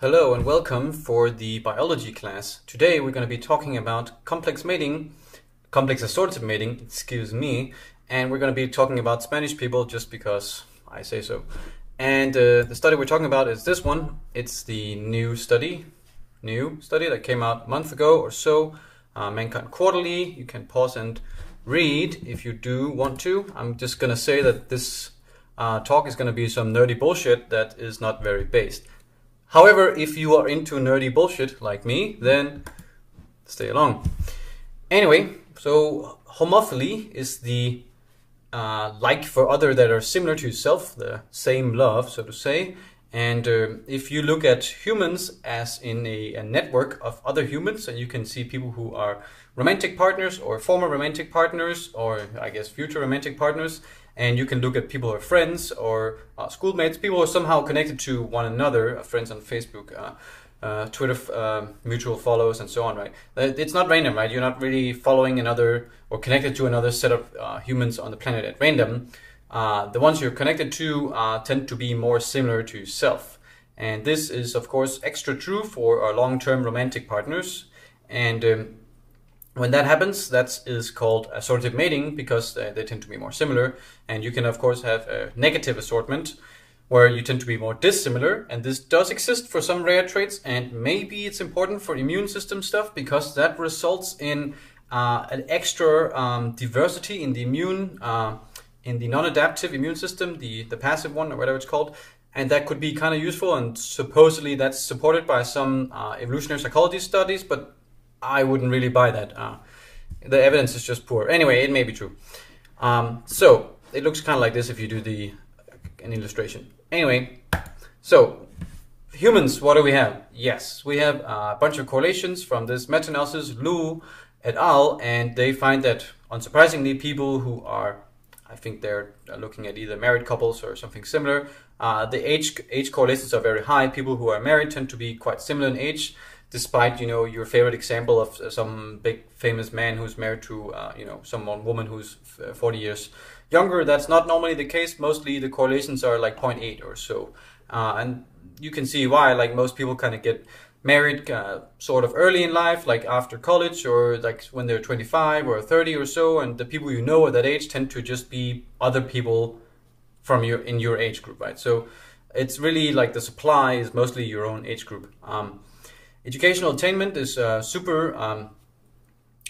Hello and welcome for the biology class. Today we're going to be talking about complex mating, complex assortative mating, excuse me, and we're going to be talking about Spanish people just because I say so. And uh, the study we're talking about is this one. It's the new study, new study that came out a month ago or so, uh, Mankind Quarterly. You can pause and read if you do want to. I'm just going to say that this uh, talk is going to be some nerdy bullshit that is not very based. However, if you are into nerdy bullshit like me, then stay along. Anyway, so homophily is the uh, like for other that are similar to yourself, the same love, so to say. And uh, if you look at humans as in a, a, network of other humans, and you can see people who are romantic partners or former romantic partners, or I guess future romantic partners, and you can look at people who are friends or uh, schoolmates, people who are somehow connected to one another, uh, friends on Facebook, uh, uh Twitter, uh, mutual follows, and so on. Right? It's not random, right? You're not really following another or connected to another set of uh, humans on the planet at random. the ones you're connected to tend to be more similar to yourself, and this is, of course, extra true for our long-term romantic partners. And um, when that happens, that is called assortative mating because uh, they tend to be more similar. And you can, of course, have a negative assortment where you tend to be more dissimilar. And this does exist for some rare traits. And maybe it's important for immune system stuff because that results in uh, an extra um, diversity in the immune, uh, in the non-adaptive immune system, the, the passive one or whatever it's called. And that could be kind of useful. And supposedly that's supported by some uh, evolutionary psychology studies, but I wouldn't really buy that. Uh, the evidence is just poor. Anyway, it may be true. Um, so it looks kind of like this if you do the an illustration. Anyway, so humans, what do we have? Yes, we have a bunch of correlations from this meta-analysis, Liu et al., and they find that, unsurprisingly, people who are, I think they're looking at either married couples or something similar, uh, the age age correlations are very high. People who are married tend to be quite similar in age despite you know your favorite example of some big famous man who's married to uh, you know some woman who's 40 years younger. That's not normally the case. Mostly the correlations are like 0.8 or so. Uh, and you can see why like most people kind of get married uh, sort of early in life like after college or like when they're 25 or 30 or so. And the people you know at that age tend to just be other people from your in your age group right? So it's really like the supply is mostly your own age group. Um, Educational attainment is uh, super um,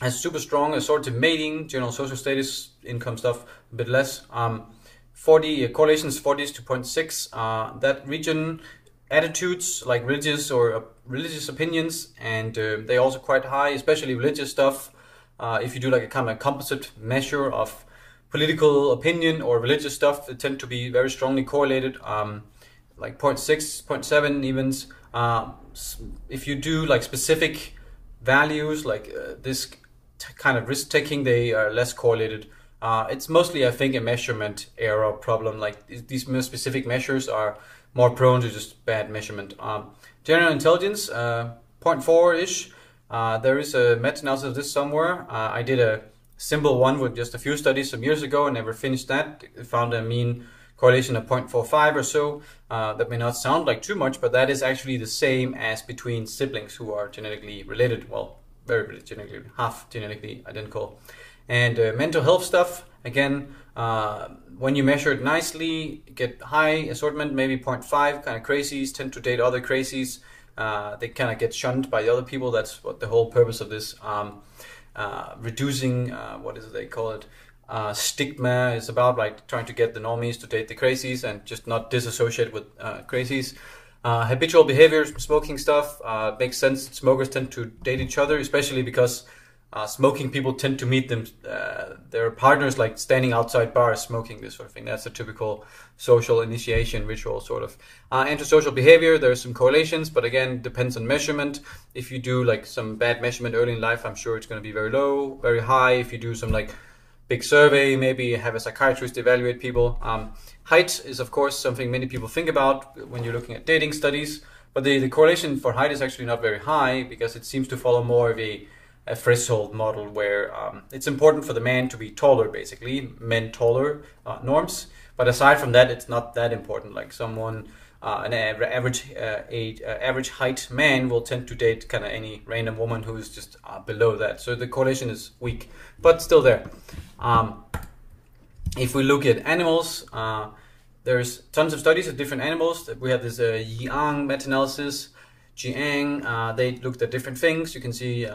has super strong assortative mating, general social status, income stuff a bit less. Um, 40 uh, correlations 40 to 0.6. Uh, that region attitudes like religious or uh, religious opinions, and uh, they also quite high, especially religious stuff. Uh, if you do like a kind of composite measure of political opinion or religious stuff, they tend to be very strongly correlated. Um, like 0.6, 0.7 evens. Uh, if you do like specific values, like uh, this kind of risk taking, they are less correlated. Uh, it's mostly, I think, a measurement error problem. Like these more specific measures are more prone to just bad measurement. Um, general intelligence, uh, 0.4 ish. Uh, there is a meta-analysis of this somewhere. Uh, I did a simple one with just a few studies some years ago and never finished that. Found a mean correlation of 0.45 or so. Uh, that may not sound like too much, but that is actually the same as between siblings who are genetically related. Well, very genetically, half genetically identical. And uh, mental health stuff, again, uh, when you measure it nicely, get high assortment, maybe 0.5, kind of crazies tend to date other crazies. Uh, they kind of get shunned by the other people. That's what the whole purpose of this um, uh, reducing, uh, what is it they call it? Uh, stigma is about like trying to get the normies to date the crazies and just not disassociate with uh, crazies. Uh, habitual behavior, smoking stuff uh, makes sense. Smokers tend to date each other, especially because uh, smoking people tend to meet them uh, their partners like standing outside bars smoking this sort of thing. That's a typical social initiation ritual, sort of. antisocial behavior, there's some correlations, but again, depends on measurement. If you do like some bad measurement early in life, I'm sure it's going to be very low, very high. If you do some like big survey, maybe have a psychiatrist evaluate people. Um, height is, of course, something many people think about when you're looking at dating studies, but the, the correlation for height is actually not very high because it seems to follow more of a, a threshold model where um, it's important for the man to be taller, basically, men taller uh, norms. But aside from that, it's not that important. Like someone uh, an average uh, age, uh, average height man will tend to date kind of any random woman who is just uh, below that. So the correlation is weak, but still there. Um, if we look at animals, uh, there's tons of studies of different animals. We have this uh, Yang meta-analysis, Jiang. They looked at different things. You can see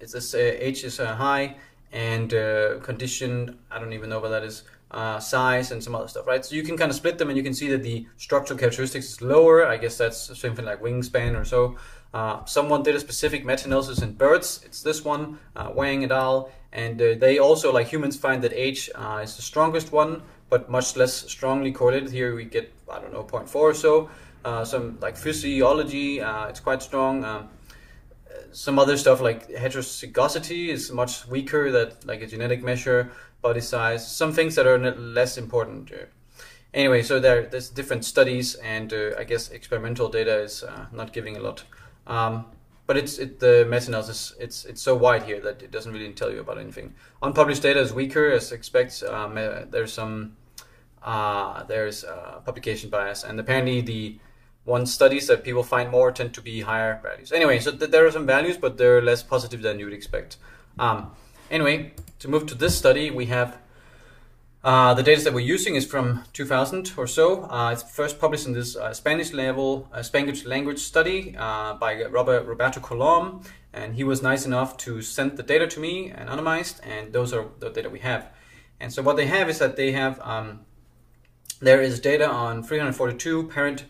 it's this age is high and condition. I don't even know what that is uh, size and some other stuff, right? So you can kind of split them and you can see that the structural characteristics is lower. I guess that's something like wingspan or so. Uh, someone did a specific meta-analysis in birds. It's this one, uh, Wang et al. And uh, they also, like humans, find that age uh, is the strongest one, but much less strongly correlated. Here we get, I don't know, 0.4 or so. Uh, some like physiology, it's quite strong. Um, some other stuff like heterozygosity is much weaker, that like a genetic measure body size, some things that are less important. Anyway, so there, there's different studies, and uh, I guess experimental data is uh, not giving a lot. Um, but it's it, the meta-analysis it's it's so wide here that it doesn't really tell you about anything. Unpublished data is weaker as expected. Um, uh, there's some uh, there's uh, publication bias, and apparently the one studies that people find more tend to be higher values. Anyway, so th- there are some values, but they're less positive than you would expect. Um, anyway, to move to this study, we have uh, the data that we're using is from 2000 or so. Uh, it's first published in this uh, Spanish level uh, Spanish language study uh, by Robert Roberto Colom, and he was nice enough to send the data to me anonymized, and those are the data we have. And so what they have is that they have um, there is data on 342 parent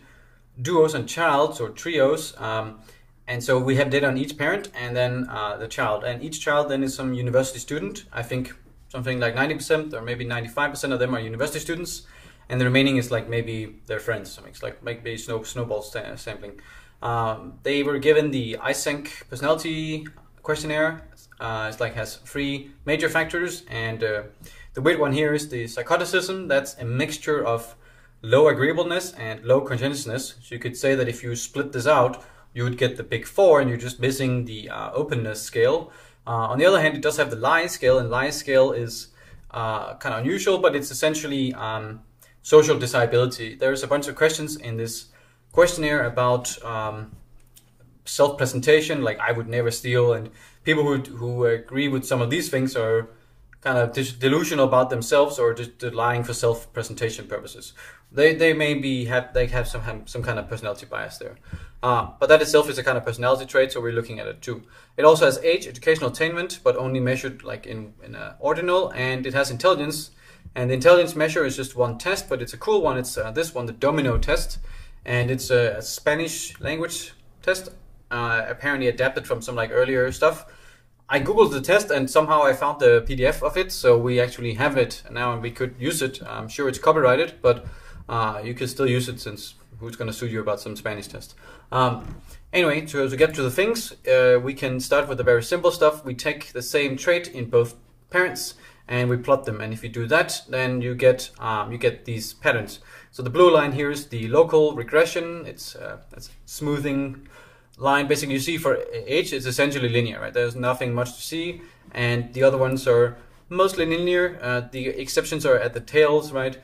duos and childs or trios. Um, and so we have data on each parent and then uh, the child. And each child then is some university student. I think something like 90% or maybe 95% of them are university students. And the remaining is like maybe their friends. So it's like maybe snow, snowball sampling. Um, they were given the Eysenck personality questionnaire. Uh, it's like has three major factors. And uh, the weird one here is the psychoticism. That's a mixture of low agreeableness and low conscientiousness. So you could say that if you split this out, you would get the big four and you're just missing the uh, openness scale. Uh, on the other hand, it does have the lie scale, and lie scale is uh, kind of unusual, but it's essentially um, social desirability. There's a bunch of questions in this questionnaire about um, self-presentation, like I would never steal, and people who who agree with some of these things are kind of delusional about themselves or just lying for self-presentation purposes. They they may be have they have some some kind of personality bias there. Uh, but that itself is a kind of personality trait, so we're looking at it too. It also has age, educational attainment, but only measured like in, in an ordinal, and it has intelligence. And the intelligence measure is just one test, but it's a cool one. It's uh, this one, the Domino test, and it's a, a Spanish language test, uh, apparently adapted from some like earlier stuff. I googled the test and somehow I found the PDF of it, so we actually have it now and we could use it. I'm sure it's copyrighted, but uh, you can still use it since who's going to sue you about some Spanish test? Um, anyway, to, to get to the things, uh, we can start with the very simple stuff. We take the same trait in both parents and we plot them. And if you do that, then you get um, you get these patterns. So the blue line here is the local regression. It's uh, it's smoothing line. Basically, you see for age, it's essentially linear, right? There's nothing much to see, and the other ones are mostly linear. Uh, the exceptions are at the tails, right?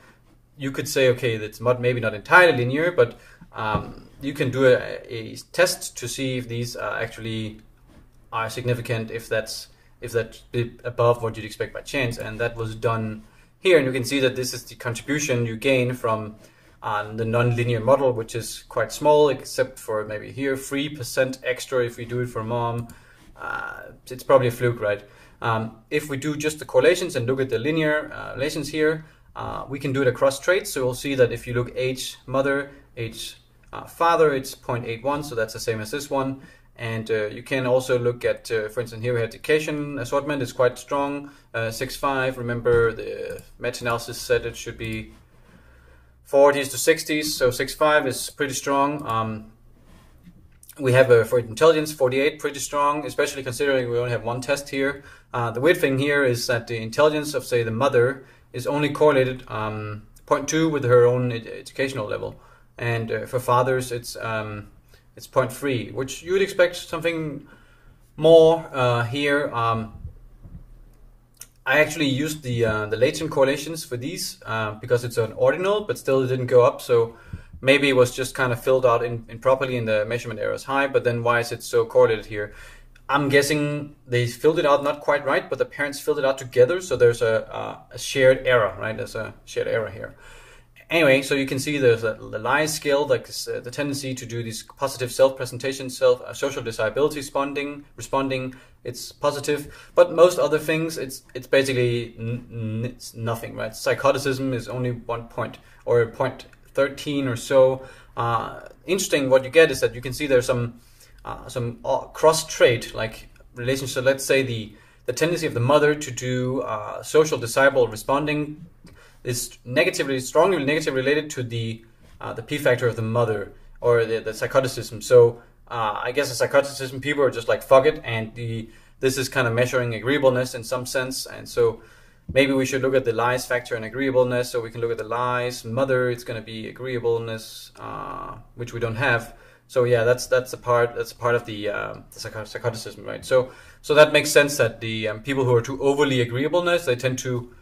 you could say, okay, that's not, maybe not entirely linear, but um, you can do a, a, test to see if these actually are significant, if that's if that's above what you'd expect by chance, and that was done here. And you can see that this is the contribution you gain from uh, the nonlinear model, which is quite small, except for maybe here three percent extra if we do it for mom. Uh, it's probably a fluke, right? Um, if we do just the correlations and look at the linear uh, relations here, uh, we can do it across traits. So we'll see that if you look age mother, age uh, father, it's 0.81. So that's the same as this one. And uh, you can also look at, uh, for instance, here we have education assortment is quite strong, uh, 6.5. Remember the meta-analysis said it should be 40s to 60s, so 6.5 is pretty strong. Um, we have uh, for intelligence 48 pretty strong, especially considering we only have one test here. Uh, the weird thing here is that the intelligence of say the mother is only correlated um, 0.2 with her own ed- educational level, and uh, for fathers it's um, it's 0.3, which you would expect something more uh, here. Um, I actually used the uh, the latent correlations for these uh, because it's an ordinal, but still it didn't go up. So maybe it was just kind of filled out in, improperly in the measurement error is high, but then why is it so correlated here? I'm guessing they filled it out not quite right, but the parents filled it out together, so there's a, a shared error, right? There's a shared error here. Anyway, so you can see there's a, the lies scale, like uh, the tendency to do these positive self-presentation, self uh, social desirability responding, responding. It's positive, but most other things, it's it's basically it's nothing, right? Psychoticism is only one point or point 13 or so. Uh, interesting, what you get is that you can see there's some uh, some uh, cross trait like relationship. Let's say the the tendency of the mother to do uh, social desirable responding is negatively strongly negatively related to the uh, the p factor of the mother or the, the psychoticism. So uh, I guess the psychoticism people are just like fuck it, and the this is kind of measuring agreeableness in some sense, and so maybe we should look at the lies factor and agreeableness. So we can look at the lies mother. It's going to be agreeableness, uh, which we don't have. So yeah, that's that's a part that's a part of the, uh, the psychoticism, right? So so that makes sense that the um, people who are too overly agreeableness they tend to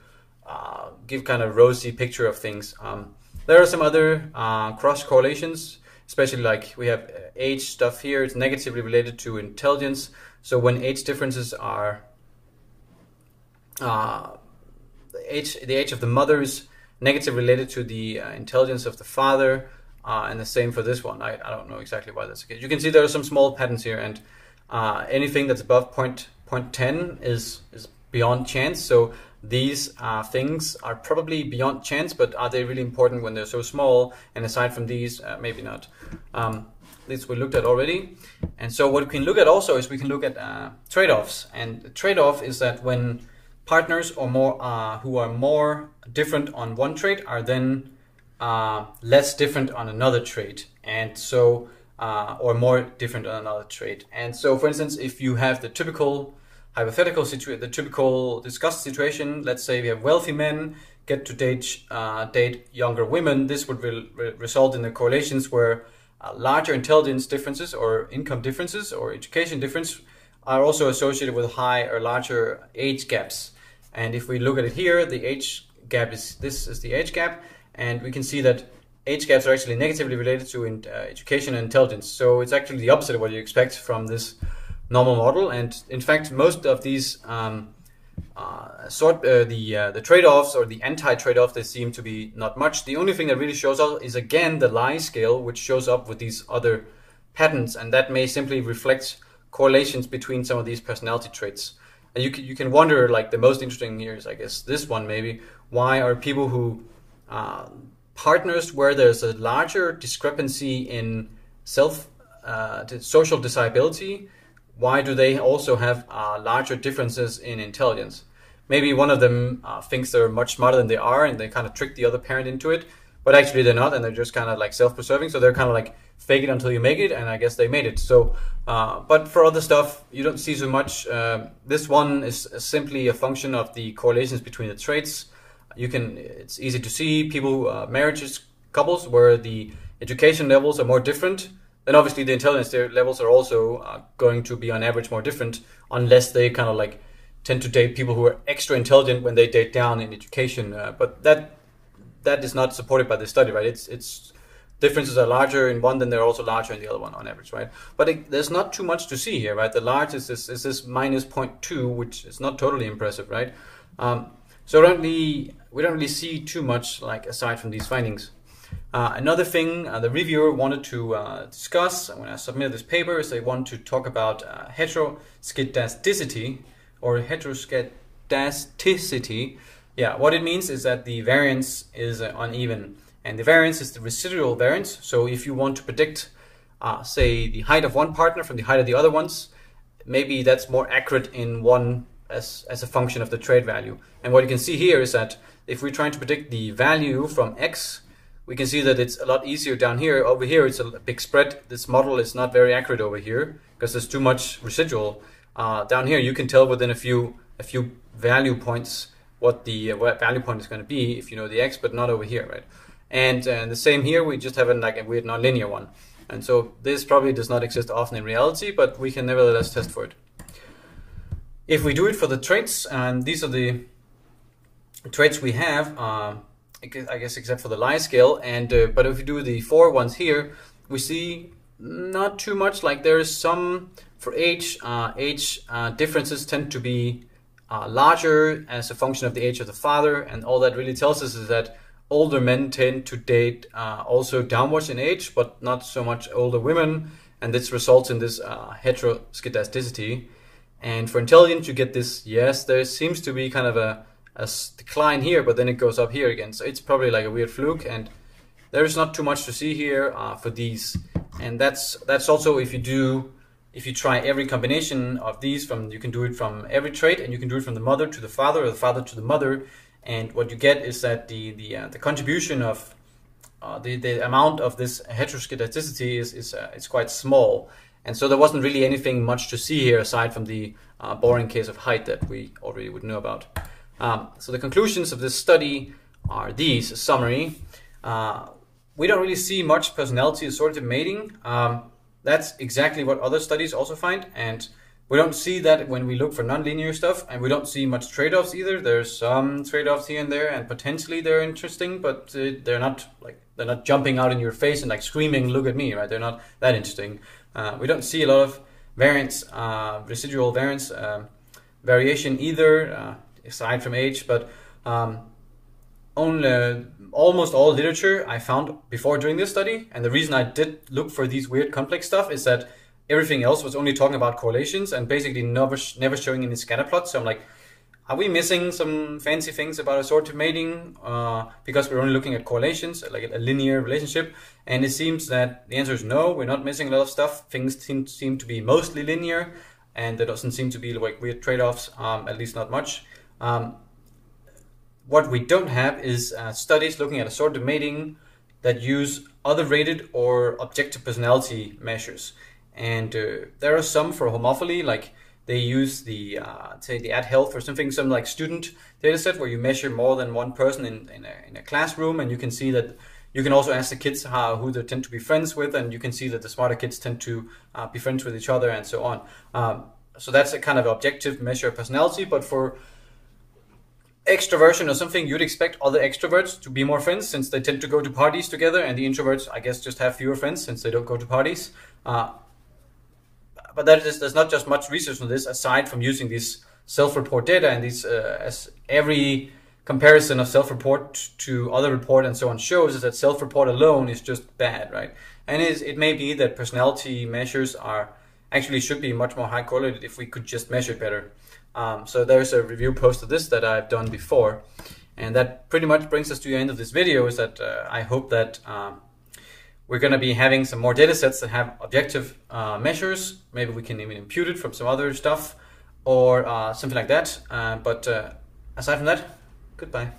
uh, give kind of rosy picture of things. Um, there are some other uh, cross correlations, especially like we have uh, age stuff here. It's negatively related to intelligence. So when age differences are uh, the age the age of the mother is negatively related to the uh, intelligence of the father, and the same for this one. I, I don't know exactly why that's the case. You can see there are some small patterns here, and anything that's above point point ten is is beyond chance. So these uh, things are probably beyond chance, but are they really important when they're so small? And aside from these, uh, maybe not. Um, this we looked at already. And so what we can look at also is we can look at uh, trade-offs. And trade-off is that when partners or more uh, who are more different on one trait are then uh, less different on another trait. And so uh, or more different on another trait. And so, for instance, if you have the typical hypothetical situation, the typical discussed situation. Let's say we have wealthy men get to date uh, date younger women. This would re- re- result in the correlations where uh, larger intelligence differences or income differences or education difference are also associated with high or larger age gaps. And if we look at it here, the age gap is this is the age gap, and we can see that age gaps are actually negatively related to in, uh, education and intelligence. So it's actually the opposite of what you expect from this normal model. And in fact, most of these um, uh, sort uh, the uh, the trade-offs or the anti-trade-off they seem to be not much. The only thing that really shows up is again the lie scale, which shows up with these other patterns, and that may simply reflect correlations between some of these personality traits. And you can, you can wonder, like the most interesting here is, I guess, this one maybe. Why are people who uh, partners where there's a larger discrepancy in self uh, social desirability why do they also have uh, larger differences in intelligence? Maybe one of them uh, thinks they're much smarter than they are and they kind of trick the other parent into it, but actually they're not and they're just kind of like self preserving. So they're kind of like fake it until you make it, and I guess they made it. So, uh, but for other stuff, you don't see so much. Uh, this one is simply a function of the correlations between the traits. You can, it's easy to see people, uh, marriages, couples where the education levels are more different then obviously the intelligence levels are also uh, going to be on average more different unless they kind of like tend to date people who are extra intelligent when they date down in education. Uh, but that that is not supported by the study, right? It's it's differences are larger in one than they're also larger in the other one on average, right? But it, there's not too much to see here, right? The largest is, is this minus 0.2, which is not totally impressive, right? Um, so don't really, we don't really see too much like aside from these findings. Uh, another thing uh, the reviewer wanted to uh, discuss when I submitted this paper is they want to talk about uh, heteroskedasticity or heteroskedasticity. Yeah, what it means is that the variance is uh, uneven, and the variance is the residual variance. So if you want to predict, say, the height of one partner from the height of the other ones, maybe that's more accurate in one as, as a function of the trade value. And what you can see here is that if we're trying to predict the value from x we can see that it's a lot easier down here. Over here, it's a big spread. This model is not very accurate over here because there's too much residual. Uh, down here, you can tell within a few a few value points what the uh, what value point is going to be if you know the x, but not over here, right? And, uh, the same here, we just have a, like a weird nonlinear one. And so this probably does not exist often in reality, but we can nevertheless test for it. If we do it for the traits, and these are the traits we have, uh, I guess except for the lie scale. And uh, but if we do the four ones here, we see not too much. Like there's some for age. Uh, age uh, differences tend to be uh, larger as a function of the age of the father, and all that really tells us is that older men tend to date uh, also downwards in age, but not so much older women, and this results in this uh, heteroskedasticity. And for intelligence, you get this. Yes, there seems to be kind of a a decline here, but then it goes up here again. So it's probably like a weird fluke, and there's not too much to see here uh, for these. And that's that's also if you do if you try every combination of these from you can do it from every trait, and you can do it from the mother to the father or the father to the mother. And what you get is that the the uh, the contribution of uh, the the amount of this heteroskedasticity is is uh, is quite small. And so there wasn't really anything much to see here aside from the uh, boring case of height that we already would know about. Um, so the conclusions of this study are these, a summary. Uh, we don't really see much personality assortative mating. Um, that's exactly what other studies also find. And we don't see that when we look for nonlinear stuff, and we don't see much trade-offs either. There's some trade-offs here and there, and potentially they're interesting, but uh, they're not like they're not jumping out in your face and like screaming, "Look at me!" Right? They're not that interesting. Uh, we don't see a lot of variance, uh, residual variance um, variation either. Uh, aside from age, but um, only almost all literature I found before doing this study, and the reason I did look for these weird complex stuff is that everything else was only talking about correlations and basically never never showing any scatter plots. So I'm like, are we missing some fancy things about assortative mating uh, because we're only looking at correlations, like a linear relationship? And it seems that the answer is no. We're not missing a lot of stuff. Things seem, seem to be mostly linear, and there doesn't seem to be like weird trade-offs, um, at least not much. Um, what we don't have is uh, studies looking at assortative mating that use other rated or objective personality measures. And uh, there are some for homophily, like they use the uh, say the AdHealth or something, some like student data set where you measure more than one person in, in, a, in a classroom, and you can see that you can also ask the kids how who they tend to be friends with, and you can see that the smarter kids tend to uh, be friends with each other and so on. Um, so that's a kind of objective measure of personality, but for extroversion or something, you'd expect other extroverts to be more friends since they tend to go to parties together, and the introverts, I guess, just have fewer friends since they don't go to parties. Uh, but that is, there's not just much research on this aside from using these self-report data and these uh, as every comparison of self-report to other report and so on shows is that self-report alone is just bad, right? And it, may be that personality measures are actually should be much more high quality if we could just measure better. Um, so there's a review post of this that I've done before. And that pretty much brings us to the end of this video is that uh, I hope that um, we're going to be having some more data sets that have objective uh, measures. Maybe we can even impute it from some other stuff or uh, something like that. Uh, but uh, aside from that, goodbye.